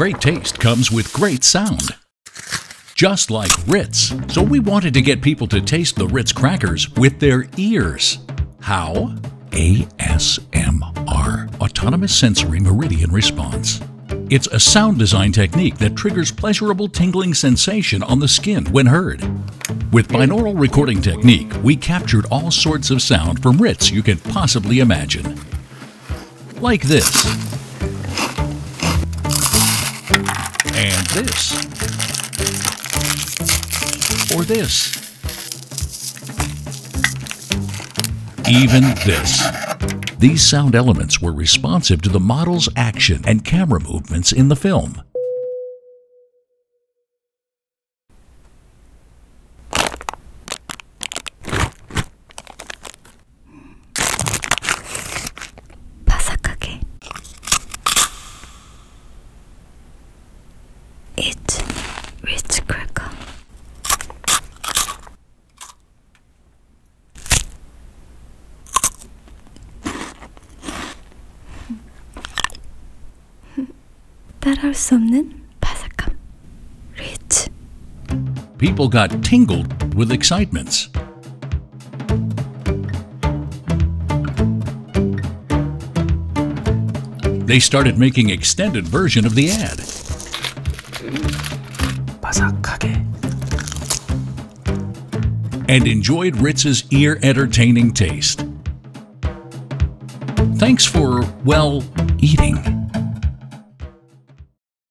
great taste comes with great sound. Just like Ritz. So we wanted to get people to taste the Ritz crackers with their ears. How? ASMR, Autonomous Sensory Meridian Response. It's a sound design technique that triggers pleasurable tingling sensation on the skin when heard. With binaural recording technique, we captured all sorts of sound from Ritz you can possibly imagine. Like this. And this. Or this. Even this. These sound elements were responsive to the model's action and camera movements in the film. 따라올 수 없는 바삭함 Ritz People got tingled with excitements. They started making extended version of the ad. 바삭하게 and enjoyed Ritz's ear entertaining taste. Thanks for, well, eating.